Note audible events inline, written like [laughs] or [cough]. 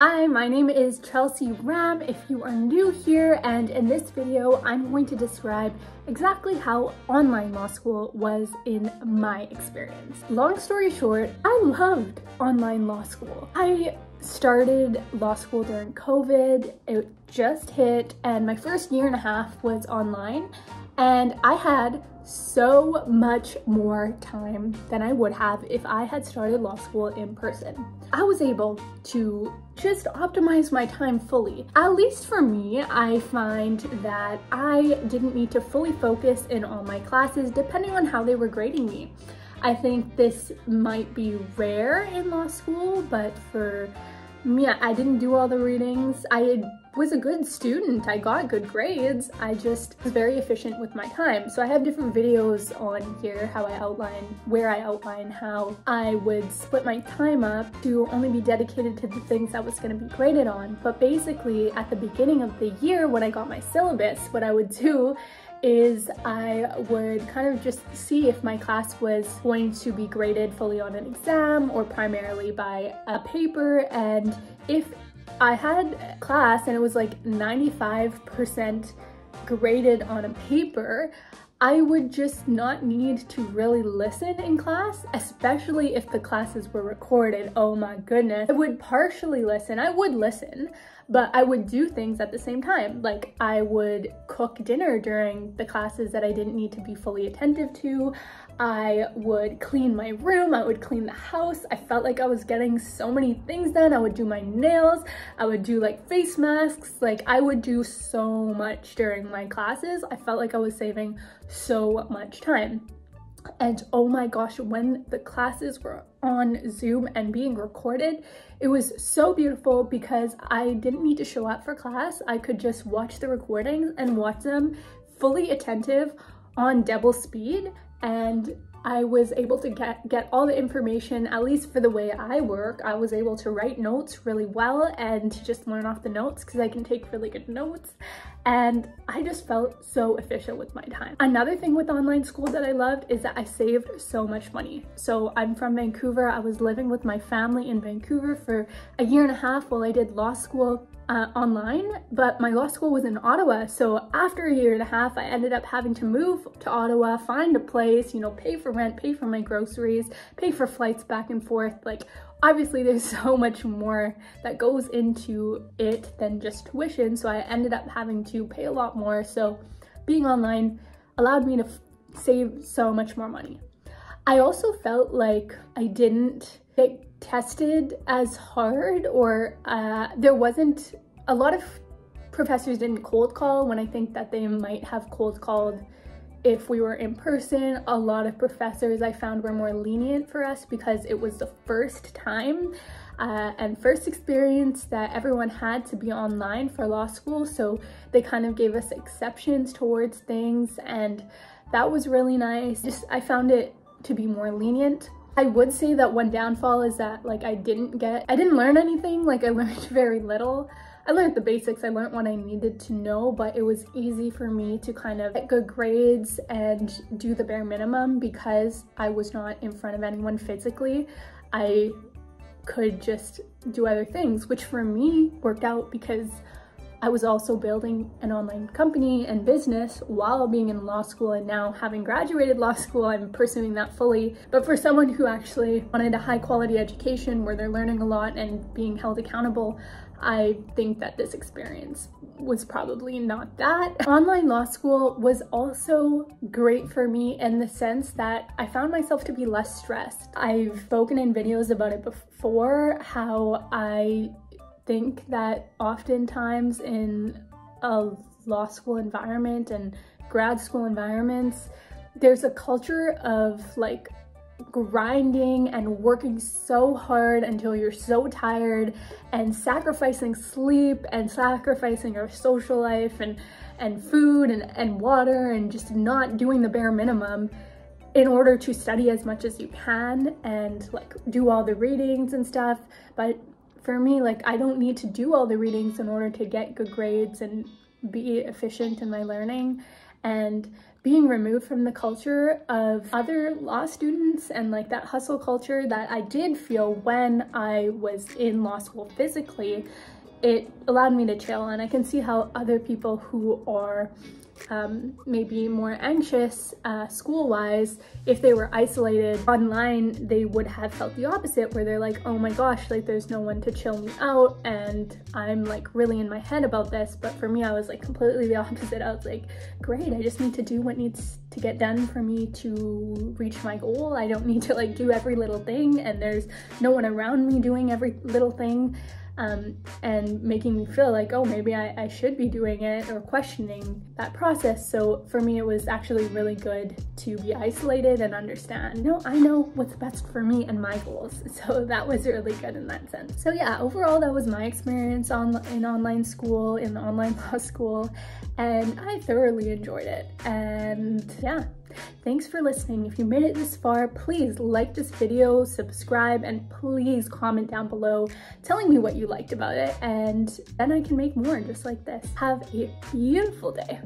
Hi, my name is Chelsie Ram if you are new here and in this video I'm going to describe exactly how online law school was in my experience. Long story short, I loved online law school. I started law school during COVID, it just hit and my first year and a half was online and I had so much more time than I would have if I had started law school in person. I was able to just optimize my time fully. At least for me, I find that I didn't need to fully focus in all my classes depending on how they were grading me. I think this might be rare in law school, but for me, I didn't do all the readings. I was a good student. I got good grades. I just was very efficient with my time. So I have different videos on here how I outline, where I outline how I would split my time up to only be dedicated to the things I was gonna be graded on. But basically at the beginning of the year when I got my syllabus, what I would do is I would kind of just see if my class was going to be graded fully on an exam or primarily by a paper and if I had class and it was like 95% graded on a paper, I would just not need to really listen in class, especially if the classes were recorded. Oh my goodness. I would partially listen. I would listen, but I would do things at the same time. Like I would cook dinner during the classes that I didn't need to be fully attentive to. I would clean my room, I would clean the house. I felt like I was getting so many things done. I would do my nails, I would do like face masks. Like I would do so much during my classes. I felt like I was saving so much time. And oh my gosh, when the classes were on Zoom and being recorded, it was so beautiful because I didn't need to show up for class. I could just watch the recordings and watch them fully attentive on double speed and I was able to get, get all the information, at least for the way I work. I was able to write notes really well and to just learn off the notes because I can take really good notes. And I just felt so efficient with my time. Another thing with online school that I loved is that I saved so much money. So I'm from Vancouver. I was living with my family in Vancouver for a year and a half while I did law school uh, online, but my law school was in Ottawa. So after a year and a half, I ended up having to move to Ottawa, find a place, you know, pay for rent, pay for my groceries, pay for flights back and forth. Like obviously there's [laughs] so much more that goes into it than just tuition. So I ended up having to pay a lot more. So being online allowed me to save so much more money. I also felt like I didn't get tested as hard or uh, there wasn't a lot of professors didn't cold call when I think that they might have cold called if we were in person. A lot of professors I found were more lenient for us because it was the first time uh, and first experience that everyone had to be online for law school. So they kind of gave us exceptions towards things and that was really nice. Just I found it to be more lenient I would say that one downfall is that like I didn't get, I didn't learn anything, like I [laughs] learned very little. I learned the basics, I learned what I needed to know, but it was easy for me to kind of get good grades and do the bare minimum because I was not in front of anyone physically. I could just do other things, which for me worked out because I was also building an online company and business while being in law school and now having graduated law school, I'm pursuing that fully. But for someone who actually wanted a high quality education where they're learning a lot and being held accountable, I think that this experience was probably not that. Online law school was also great for me in the sense that I found myself to be less stressed. I've spoken in videos about it before, how I think that oftentimes in a law school environment and grad school environments, there's a culture of like grinding and working so hard until you're so tired and sacrificing sleep and sacrificing your social life and and food and, and water and just not doing the bare minimum in order to study as much as you can and like do all the readings and stuff. But for me, like I don't need to do all the readings in order to get good grades and be efficient in my learning. And being removed from the culture of other law students and like that hustle culture that I did feel when I was in law school physically, it allowed me to chill and I can see how other people who are um, maybe more anxious uh, school-wise, if they were isolated online, they would have felt the opposite where they're like, oh my gosh, like there's no one to chill me out and I'm like really in my head about this. But for me, I was like completely the [laughs] opposite. I was like, great, I just need to do what needs to get done for me to reach my goal. I don't need to like do every little thing and there's no one around me doing every little thing um, and making me feel like, oh, maybe I, I should be doing it or questioning that process. So for me, it was actually really good to be isolated and understand, no, I know what's best for me and my goals. [laughs] So that was really good in that sense. So yeah, overall, that was my experience on in online school, in online [laughs] law school, and I thoroughly enjoyed it. And yeah, Thanks for listening. If you made it this far, please like this video, subscribe, and please comment down below telling me what you liked about it, and then I can make more just like this. Have a beautiful day.